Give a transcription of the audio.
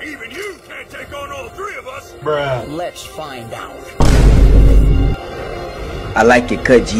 Even you can't take on all three of us. Bruh. Let's find out. I like it, cut,